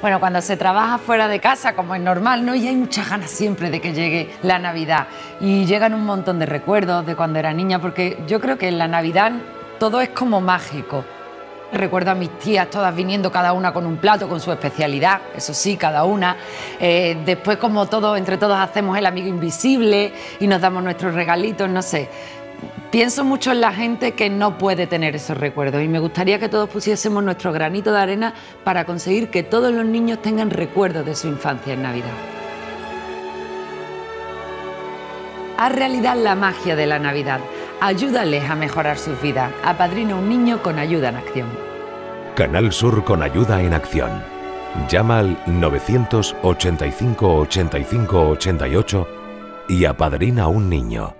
Bueno, cuando se trabaja fuera de casa, como es normal, ¿no? Y hay muchas ganas siempre de que llegue la Navidad. Y llegan un montón de recuerdos de cuando era niña, porque yo creo que en la Navidad todo es como mágico. Recuerdo a mis tías todas viniendo cada una con un plato, con su especialidad, eso sí, cada una. Eh, después como todos, entre todos hacemos el amigo invisible y nos damos nuestros regalitos, no sé. Pienso mucho en la gente que no puede tener esos recuerdos y me gustaría que todos pusiésemos nuestro granito de arena para conseguir que todos los niños tengan recuerdos de su infancia en Navidad. Haz realidad la magia de la Navidad. Ayúdales a mejorar sus vidas. Apadrina un niño con ayuda en acción. Canal Sur con ayuda en acción. Llama al 985 85 88 y apadrina un niño.